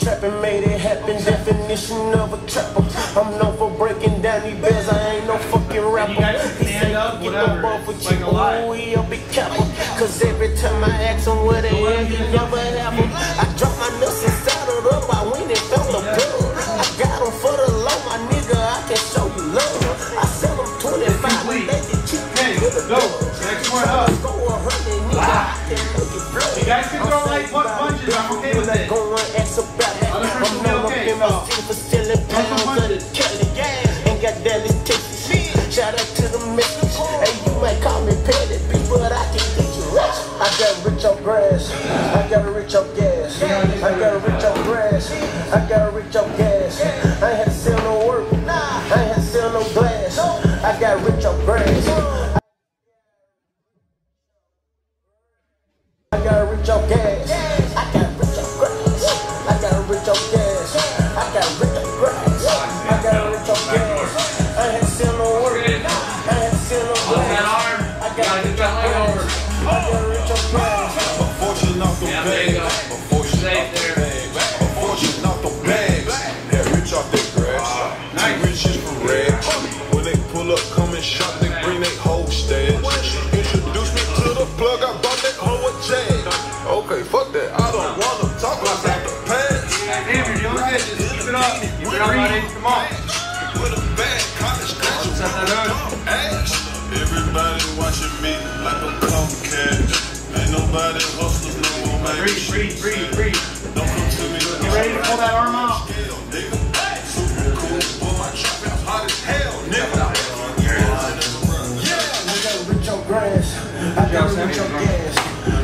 Trapping made it happen, definition of a trapper. I'm known for breaking down these bells, I ain't no fucking rapper. you He stand say up, get whatever. ball for cheap, ooh, he a big capper. Cause every time I ask him where they at, he never have 'em. I go. Next one up. You guys can throw light punch punches. I'm okay with it. Other person be of the Memphis. Hey, you might call me but I can get you. I got rich on grass. I got rich on. Hoe a jag. Okay, fuck that. I don't wanna talk about the past. Damn, you're doing good. Just keep it up. Keep it up, buddy. Come on. With a bad college graduate. Set that up. ass. Everybody watching me like a cat. Ain't nobody hustlers no more, man. Breathe, breathe, breathe, breathe. Don't come to me. You ready to pull that arm out? Super cool, boy, my trap is hot as hell, nigga. I got rich on grass. I got rich on gas.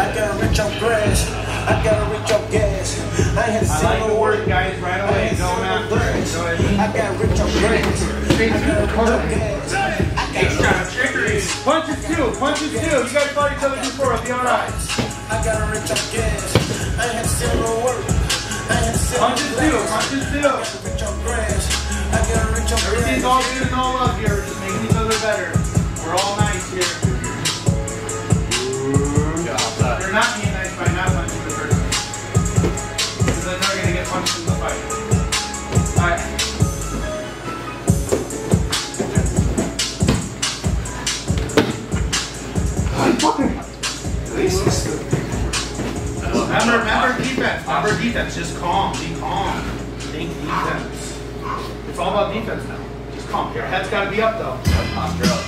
I got rich on grass. I got rich on gas. I ain't had to I like the work. word, guys, right away. Going after it. Go ahead. I got rich on grass. I got rich on gas. I Extra got trickery. Punches two. Punches two. You guys fought each other before. It'll be all right. I got rich on gas. I ain't had to no work. I ain't had to Punches two. Punches I two. got rich on grass. I got rich on Everything's all good and all love here. We're just making each other better. We're all nice here. They're not being nice by not punching the person. Because then they're gonna get punched in the fight. Alright. Remember, remember defense. Remember defense. Just calm. Be calm. Think defense. It's all about defense now. Just calm. Your head's got to be up though. Posture up.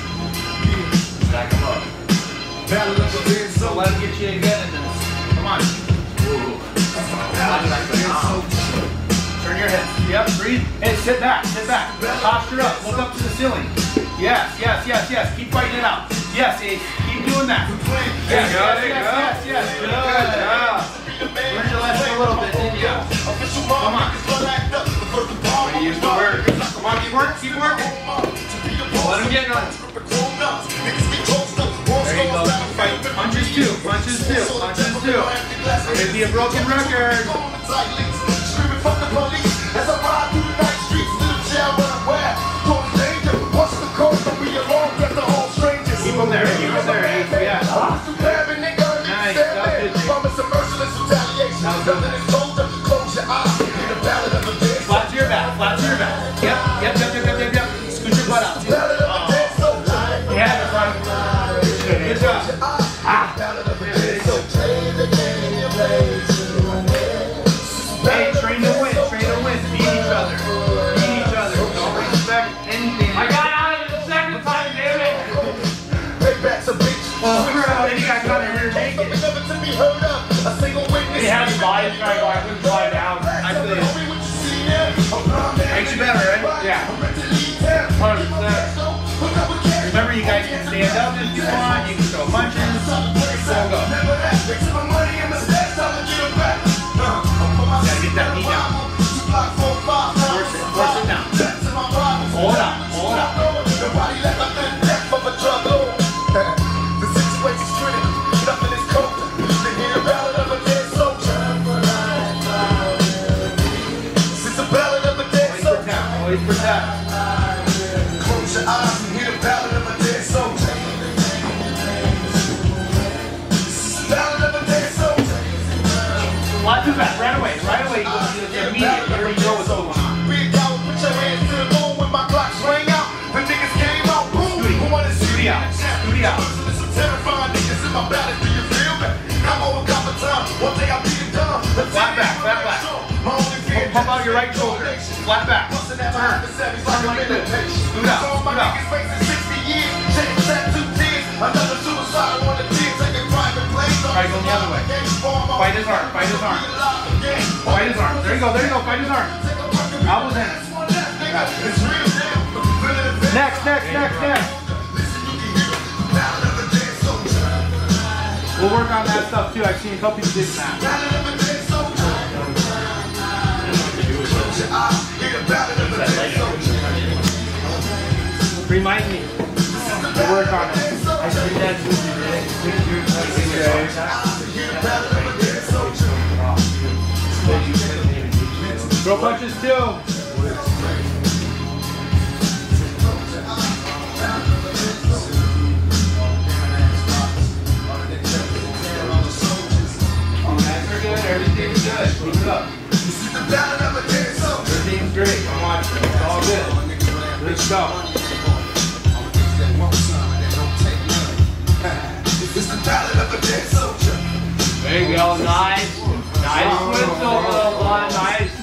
Stack them up. So let him get you again Yep, breathe. Hey, sit back, sit back. Posture up. Look up to the ceiling. Yes, yes, yes, yes. Keep fighting it out. Yes, Ace. Keep doing that. Yes, yes, yes, yes, yes. Good. Learned your lesson a little bit, didn't you? Come on. Way to use the word. Come on, keep working, keep working. Let him get going. There you go. Fight. Punches two. Punches two. Punches two. Could be a broken record. There. Yeah. That. Close your eyes and hear the ballad of a dead soldier. Ballad of a dead soldier. Why do that? Right away, right away. You go to the immediate. You already know what's going on. Big dog, put your hands to the moon when my out. The niggas came out, boom. Who wanna see me Studio. Studio. Some terrifying niggas in my ballad, do you feel me? I'm over top time. One day I'll be the Flat back, flat back. My only fear Pump out your right shoulder. Flat back. Bustin' that Turn. behind the savage Turn like like a this. meditation. Scoot Saw my niggas facing 60 years. Shake tattoo tears. Another suicide on the tears. Taking private planes. Try going the other way. Fight his arm, fight his arm. Fight his arm. There you go, there you go. Fight his arm. In. Next, next, next, next. We'll work on that stuff too. I've seen a couple people do that. Remind me to work on it. Throw punches too. All the guys are good. Everything's good. Keep it up. Everything's great. I'm watching. It's all good. Let's go. It's the ballad of a dead soldier. There you go. Nice. Nice twist over the line. Nice.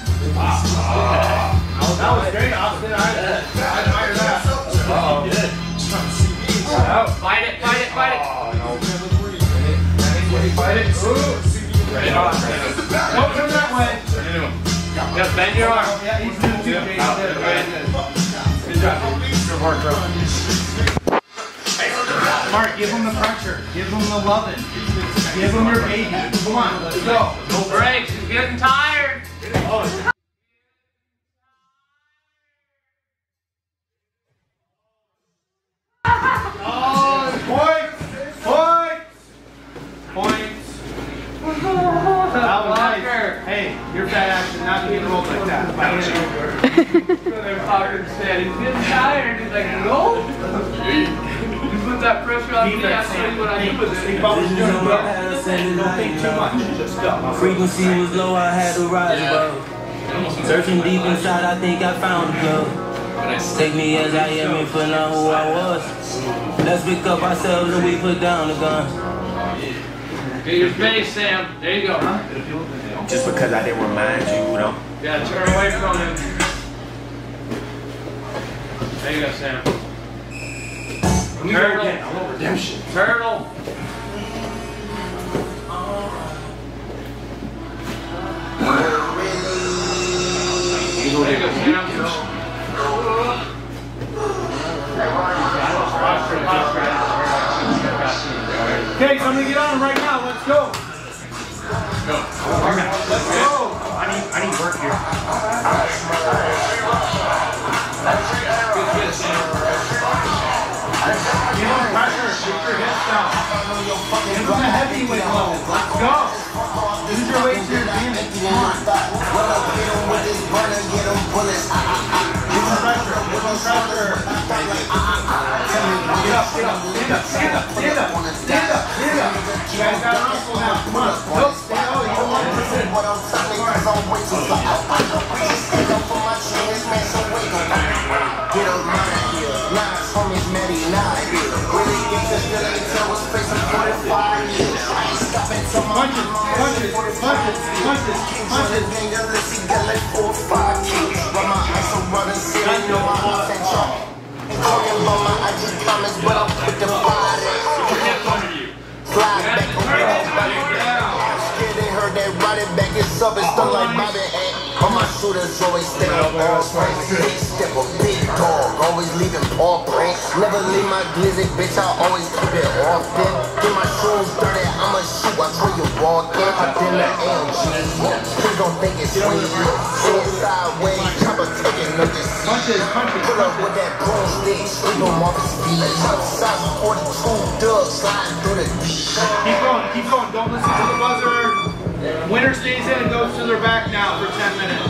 That was great, Austin. I, I admire that. Oh, good. Fight it, fight it, fight it. Oh, fight it. Don't turn that way. Just bend your arm. Yeah, he's doing too. Jay. He's good. Very good. Good job. Good work, bro. Mark, give him the pressure. Give him the loving. Give him your baby. Come on, let's go. No breaks. He's getting tired. Oh, points! Points! Points! That was nice. Hey, you're fat ass should not be getting rolled like that. They're talking said he's getting tired. He's like, no. You put that pressure on me. I'll show you what I do with Think it. about what you're doing, bro. Don't think too much. Just go. Frequency was low, I had to rise above. Searching deep inside, I think I found a glove. Take me as I am and put on who I was. Let's pick up ourselves and we put down the gun. Get your face, Sam. There you go. Huh? Just because I didn't remind you, you know. Yeah, turn away from him. There you go, Sam. Turtle. I want redemption. Turtle. There you go, Sam. Okay, somebody get on him right now. Let's go. Let's go. I need, I need work here. Down. Heavyweight. Let's go. Use your weight to your advantage. Give him pressure. Give him pressure. Get up, get up, stand up, stand up, stand up, stand up, stand up. You guys got to wrestle now. Come on. Nope, stay out. You don't want to. Stopping till my Punches, punches, punches, punches, punches. nigga, let's see, got like four five kids. But my eyes are running, see, I know my attention. Talking about my IG comments, but I'll put the fire in. Fly back around. Scared they heard that riding back is up, it's still like Bobby and all my shooters always stay on all points. Big step, a big dog, always leaving paw prints. Never leave my glizzy, bitch, I always keep it often. Get my shoes dirty, I'ma shoot watch where you walking. I did the AMG, please don't think it's sweet. See it sideways, chopper taking deceit. Punches, punches, Pull up with that broomstick, sweep him off his feet. Size 42 dubs sliding through the beach. Keep going, keep going. Don't listen to the buzzer. Winner stays in and goes to their back now for 10 minutes.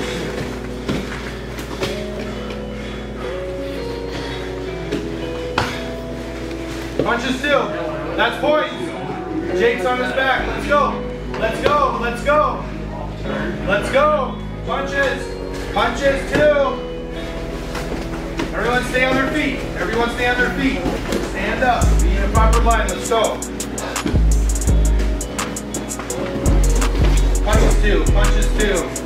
Punches two. That's points. Jake's on his back. Let's go. Let's go. Let's go. Let's go. Punches. Punches two. Everyone stay on their feet. Everyone stay on their feet. Stand up. Be in a proper line. Let's go. Punches two. Punches two.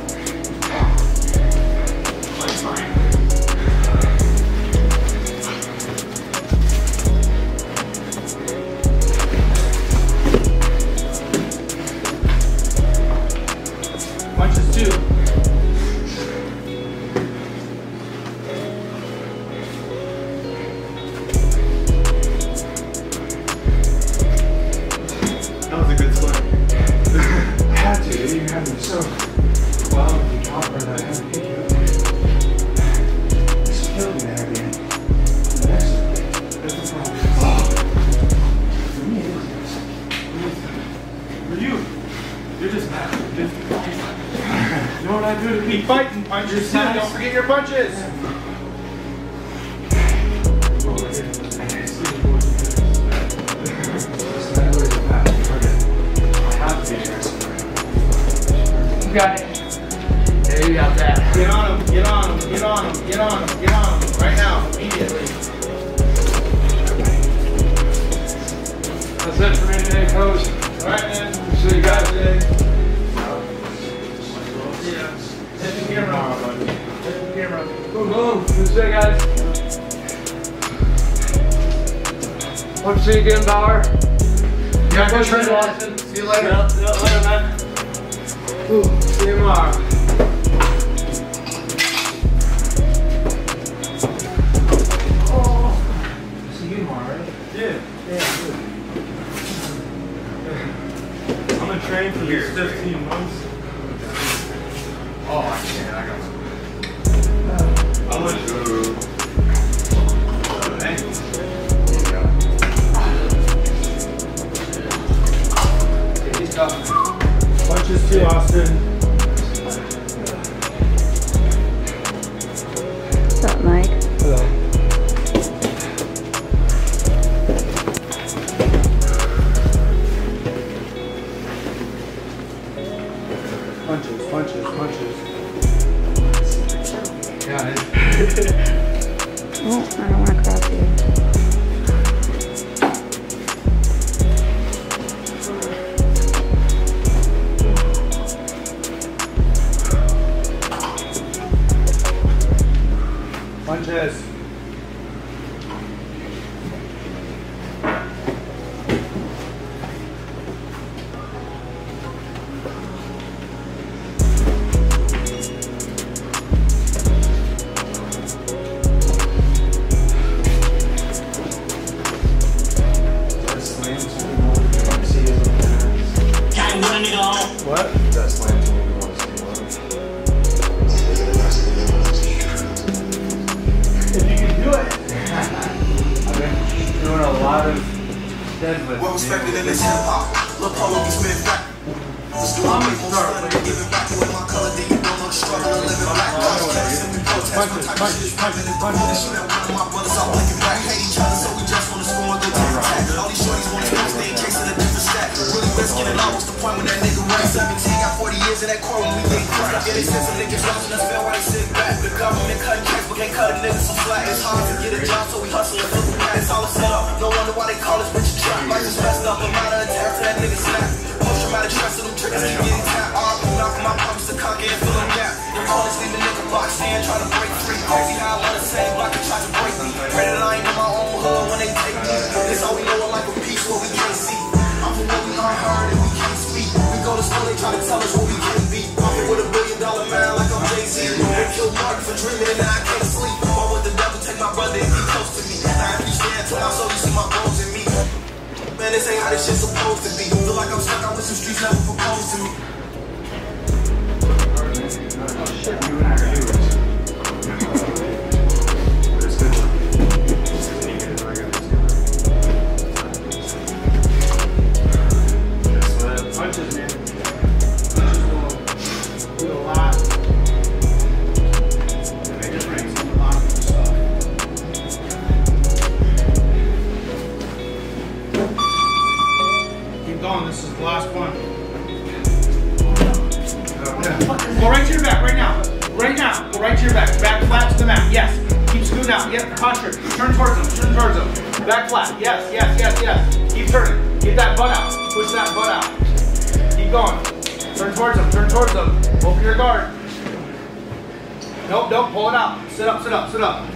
You, you're just mad. You know what I do to be fighting. Punches two. Don't forget your punches. You got it. There you got that. Get on him. Get on him. Get on him. Get on him. Get on him. Right now. Immediately. That's it for me today, coach. All right, man. See you guys. Yeah. The camera. The camera. Boom, boom. See you guys. Hope to see you again, Bower. Yeah, good training. Watson. See you later. Later, man. Ooh, see you tomorrow. Gonna for these 15 months. Oh, do it. I've been doing a lot of deadlifts. Well respected in this hip hop. Lil Polo be spit back. Let's do a people start. Give it back with my color, then you don't know the struggle of living black. Punches, punches, punches, punches. Shoot at one of my brothers, all blinking back. Hate each other, so we just wanna score and go tit for tat. All these shorties wanna smoke, stay chasing a different stat. Really risking it all. What's the point when that nigga ran 17? Got 40 years in that court when we think crap. Yeah, they said some niggas watching us while they sit back. The government cutting checks, but can't cut a nigga so flat. It's hard to get a job, so we hustle and the pack. It's all a setup. No wonder why they call us bitch trap. Life is messed up, I'm out of attack to that nigga snap. Post traumatic stress, so them triggers keep getting tapped. All out from my pockets to conquer and fill them gap. Them callers leave a nigga boxed in, trying to break free. Crazy how I wanna say, block and try to break me. Pray that I ain't try to tell us what we can be. I'm with a billion dollar man like I'm Jay-Z. They killed Mark for dreaming and I can't sleep. Why would the devil take my brother if he close to me? Now if you stand to my soul, you see my bones in me. Man, this ain't how this shit supposed to be. Feel like I'm stuck out with some streets never proposed to me. Turn towards them. Turn towards them. Back flat. Yes. Yes. Yes. Yes. Keep turning. Get that butt out. Push that butt out. Keep going. Turn towards them. Turn towards them. Open your guard. Nope. Nope. Pull it out. Sit up. Sit up. Sit up.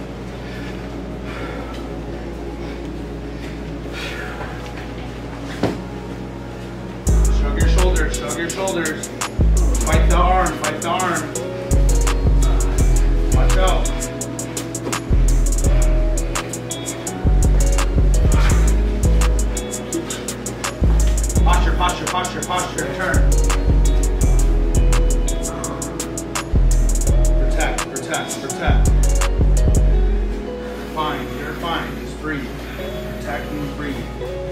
Shrug your shoulders. Shrug your shoulders. Fight the arm. Fight the arm. Posture, posture, turn. Protect, protect, protect. Fine, you're fine. Just breathe. Protect and breathe.